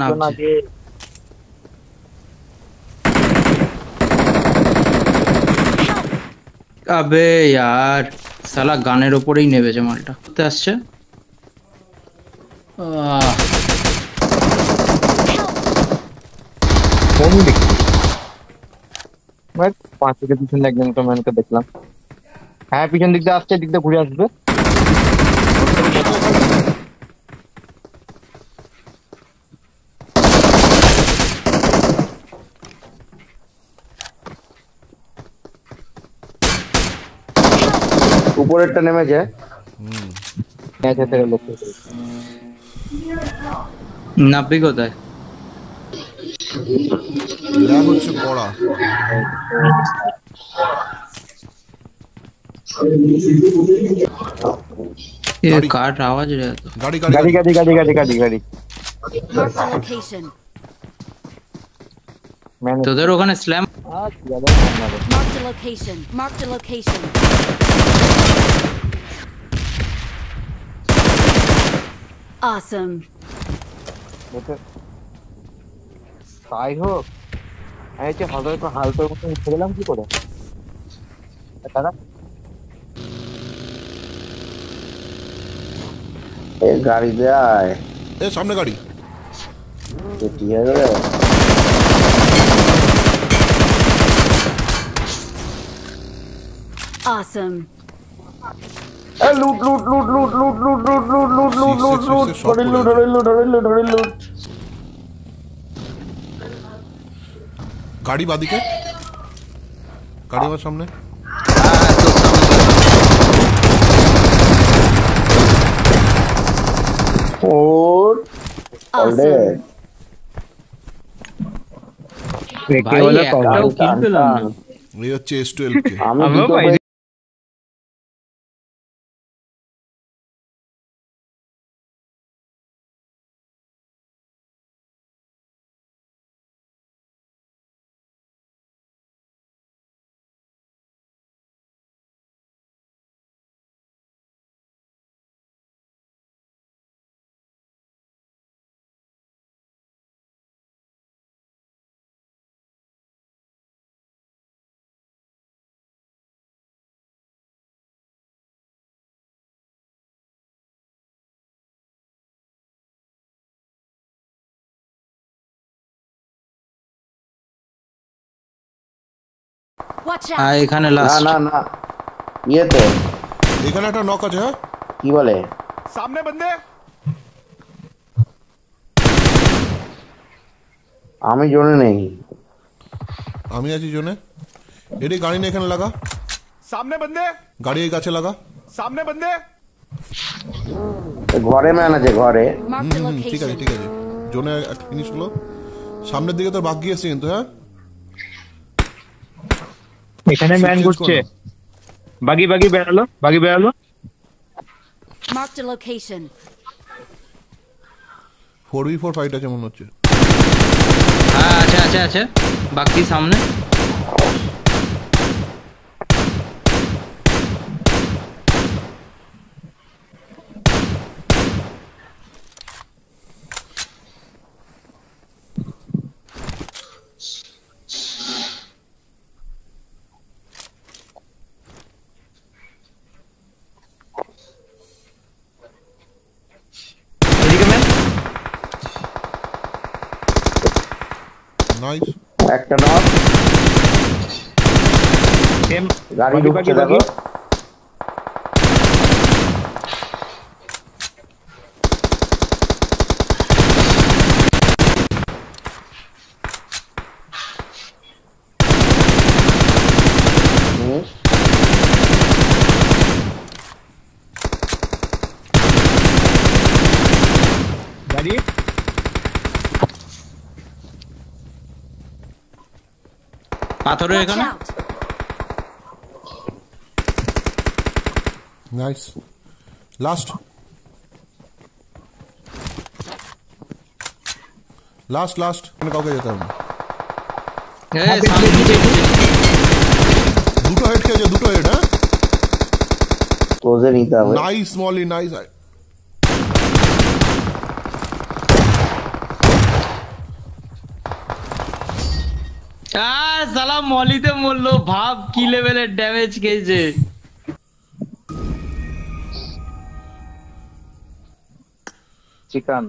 নামছে আবে यार সালা গানের ওপরেই নেবেছে মালটা। করতে আসছে? পাঁচ থেকে পিছনে একজন কমেন্টকে দেখলাম। হ্যাঁ পিছন দিক দিয়ে আসছে দিক দিয়ে ঘুরে আসবে। উপরেরটা নেমে যায়। হুম। কাছে থেকে লক্ষ্য করি নাব্বি কোথায়? ল্যাব হচ্ছে পড়া ये कार आवाज़ रहा तो गाड़ी गाड़ी गाड़ी गाड़ी गाड़ी गाड़ी गाड़ी मैंने तो उधर होगा ना slam mark the location mark the location আবার সামনে Mark the location. Mark the location. Awesome. বলতে তাই হোক আমি হচ্ছে হালকা একটু হালকার মতো উঠে গেলাম কি করে দাদা এ গাড়ি দেয় এ সামনে গাড়ি কি হয়ে গেলে Awesome. এ লুট লুট লুট লুট লুট লুট লুট লুট লুট লুট লুট লুট সব ধরে লুট করে ধরে লুট ধরে লুট ধরে লুট গাড়ি বাদিকে গাড়ি আমার সামনে ওর Awesome. ভাই একটাও কিল পেলাম না এই হচ্ছে এস টুয়েলভ কে আমি আমিও হ্যাঁ এখানে লাস্ট না না না ইয়েতে এখানে একটা নক আছে কি বলে সামনে বন্দে আমি জোনে নেই আমি আছি জোনে এটি গাড়ি নিয়ে এখানে লাগা সামনে বন্দে গাড়ি এই গাছে লাগা সামনে বন্দে ঘরে ম্যান আছে ঘরে ঠিক আছে ঠিক আছে জোনে একটা জিনিস হলো সামনের দিকে তো বাকি আছে কিন্তু হ্যাঁ এখানে ম্যান ঘুরছে। বাগি বাগি বেরালো buggy বেরালো mark the location four B four fight আছে মনে হচ্ছে। হ্যাঁ আছে আছে আছে। বাকি সামনে। নয় একটা নট এম গাড়ি ঢুকছে দেখো Ready? পাথরের Watch এখানে out. Nice last last last কাউকে যেতে হবে না। এ, সামনে নিচে নিচে। দুটো হেড খেয়েছে দুটো হেড হ্যাঁ ক্লোজে নিতে হবে নাইস মলি নাইস আহ সালা মলিতে মরলো। ভাব কি লেভেলের ড্যামেজ খেয়েছে। চিকেন